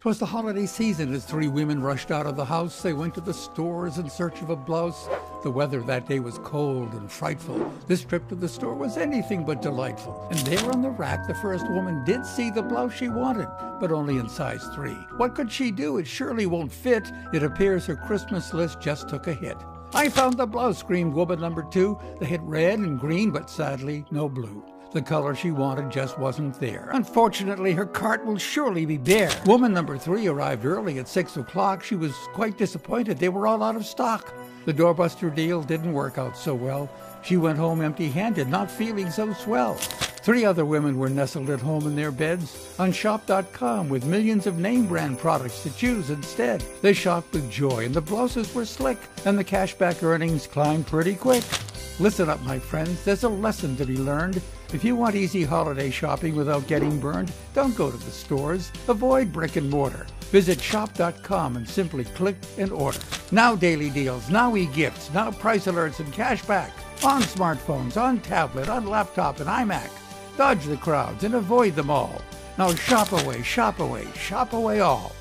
'Twas the holiday season as three women rushed out of the house. They went to the stores in search of a blouse. The weather that day was cold and frightful. This trip to the store was anything but delightful. And there on the rack, the first woman did see the blouse she wanted, but only in size three. What could she do? It surely won't fit. It appears her Christmas list just took a hit. I found the blouse, screamed woman number two. They had red and green, but sadly, no blue. The color she wanted just wasn't there. Unfortunately, her cart will surely be bare. Woman number three arrived early at six o'clock. She was quite disappointed. They were all out of stock. The doorbuster deal didn't work out so well. She went home empty handed, not feeling so swell. Three other women were nestled at home in their beds on shop.com with millions of name brand products to choose instead. They shopped with joy, and the blouses were slick, and the cashback earnings climbed pretty quick. Listen up, my friends, there's a lesson to be learned. If you want easy holiday shopping without getting burned, don't go to the stores. Avoid brick and mortar. Visit shop.com and simply click and order. Now daily deals, now e-gifts, now price alerts and cashback on smartphones, on tablet, on laptop and iMac. Dodge the crowds and avoid them all. Now shop away, shop away, shop away all.